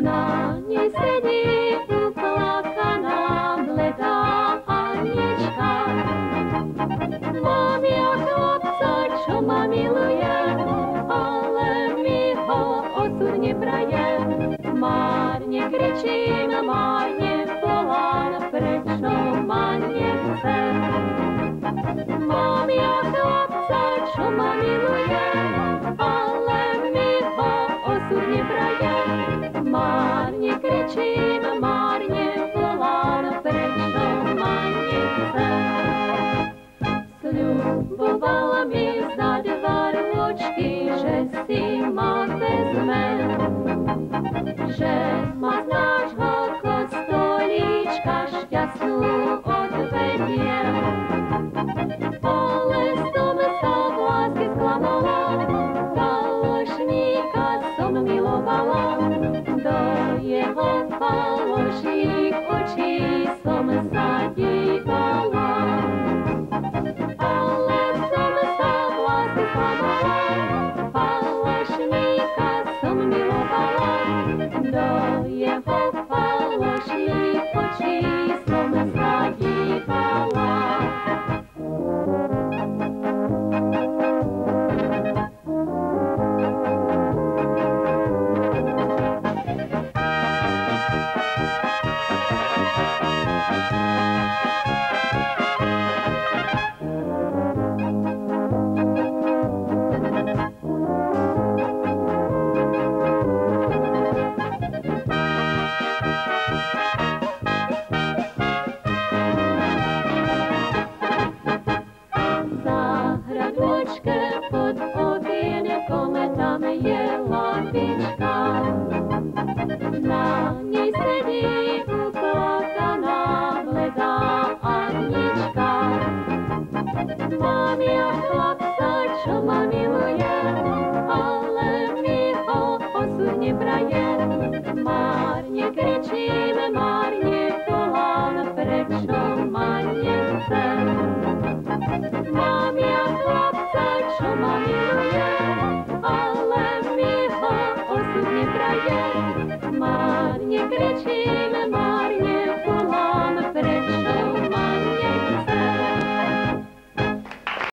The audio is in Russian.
tonight. cheese. Baba. Заградочке але міго осудні крає. Марні кричи,